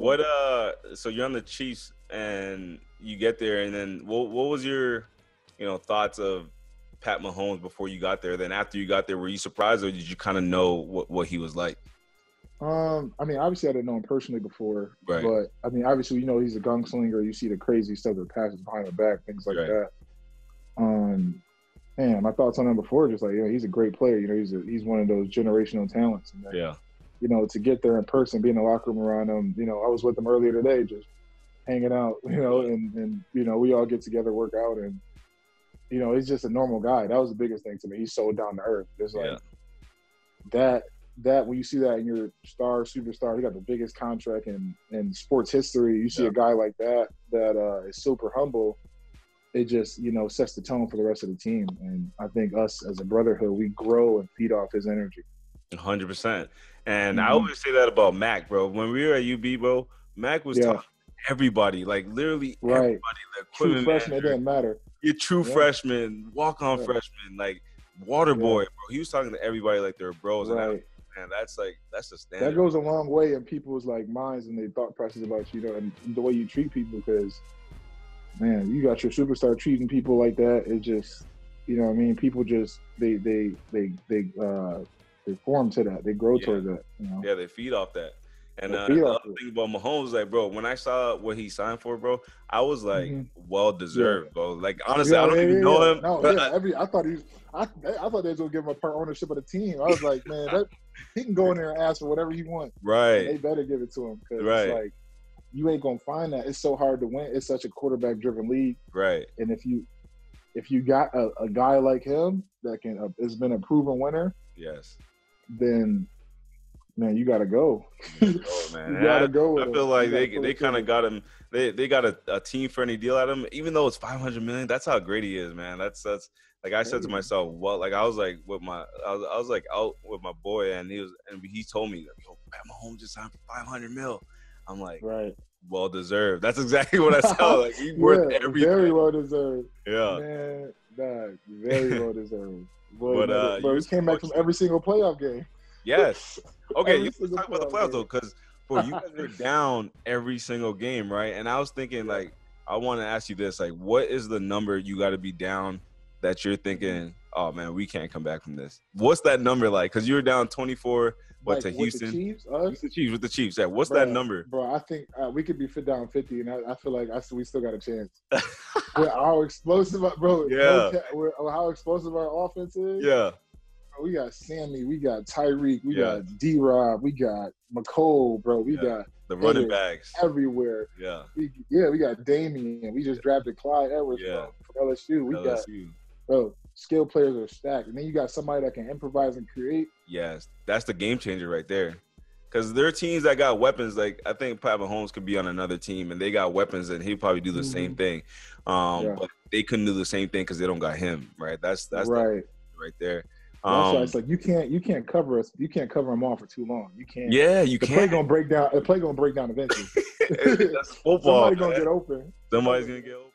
What uh? So you're on the Chiefs, and you get there, and then what? What was your, you know, thoughts of Pat Mahomes before you got there? Then after you got there, were you surprised, or did you kind of know what what he was like? Um, I mean, obviously I didn't know him personally before, Right. but I mean, obviously you know he's a gunslinger. You see the crazy stuff that passes behind the back, things like Right. that. Um, and my thoughts on him before just like, you know, he's a great player. You know, he's a, he's one of those generational talents. And then, Yeah. You know, to get there in person, be in the locker room around him. You know, I was with him earlier today, just hanging out. You know, and and you know, we all get together, work out, and you know, he's just a normal guy. That was the biggest thing to me. He's so down to earth. It's like Yeah. that that when you see that in your star superstar, he got the biggest contract in in sports history. You see Yeah. a guy like that that uh, is super humble. It just you know sets the tone for the rest of the team, and I think us as a brotherhood, we grow and feed off his energy. Hundred percent. And I Mhm. always say that about Mack, bro. When we were at UB, bro, Mack was Yeah. talking to everybody, like literally Right. everybody. The True freshman, it doesn't matter. your true Yeah. freshman, walk on Yeah. freshman, like water boy, bro. He was talking to everybody like they're bros. And Right. that, man, that's like that's the That goes a long way in people's like minds and their thought process about you know and the way you treat people because man, you got your superstar treating people like that. It just you know what I mean, people just they they they they uh they form to that. They grow Yeah. towards that, you know. yeah, they feed off that. And uh, the other thing about Mahomes, like, bro, when I saw what he signed for, bro, I was like, Mhm. well deserved, bro. Like, honestly, I don't yeah, even yeah, know him. No, but yeah, I- every I thought he was I, I thought they was gonna give him a part ownership of the team. I was like, man, that, he can go in there and ask for whatever he wants. right. They better give it to him because Right. it's like you ain't gonna find that. It's so hard to win. It's such a quarterback driven league. Right. And if you if you got a, a guy like him that can uh, has been a proven winner, Yes. Then man, you gotta go. Oh man. You gotta I, go. I feel You like they they kind of got him. They they got a, a team friendly deal at him, even though it's five hundred million. That's how great he is, man. That's that's like I said to myself. Well, like I was like with my I was, I was like out with my boy, and he was and he told me, "Yo, Pat Mahomes just signed for five hundred mil." I'm like, right. well deserved. That's exactly what I saw. Like he's worth everything. very well deserved. yeah. Man, dog, very well deserved. Boy, But, uh, bro, he came back from every single playoff game. Yes. Okay, you talk about the playoff playoffs though, because bro, you guys are down every single game, right? And I was thinking, like, I want to ask you this: like, what is the number you got to be down that you're thinking, oh man, we can't come back from this? What's that number like? Because you were down 24, what Like, to with Houston? The Chiefs, With the Chiefs, with the Chiefs. Yeah, what's that number? bro. I think uh, we could be fit down fifty, and I, I feel like I we still got a chance. with how explosive, our- bro. Yeah. no ca- with how explosive our offense is. Yeah, Bro, we got Sammy, we got Tyreek, we Yeah. got D. Rob, we got Mecole, bro. We Yeah. got the running backs. everywhere. Yeah, We, yeah, we got Damien. We just drafted Clyde Edwards Yeah. from, LSU. We got LSU. bro. Skill players are stacked, and then you got somebody that can improvise and create. Yes, that's the game changer right there. Because there are teams that got weapons. Like I think Pat Mahomes could be on another team, and they got weapons, and he'd probably do the same Mhm. thing. Um, Yeah. But they couldn't do the same thing because they don't got him. Right. That's that's the- right. right there. That's Um, why it's like you can't you can't cover us. You can't cover them all for too long. You can't. yeah, you The play can't. gonna break down. The play gonna break down eventually. that's football. Somebody gonna get open. Somebody's gonna get open.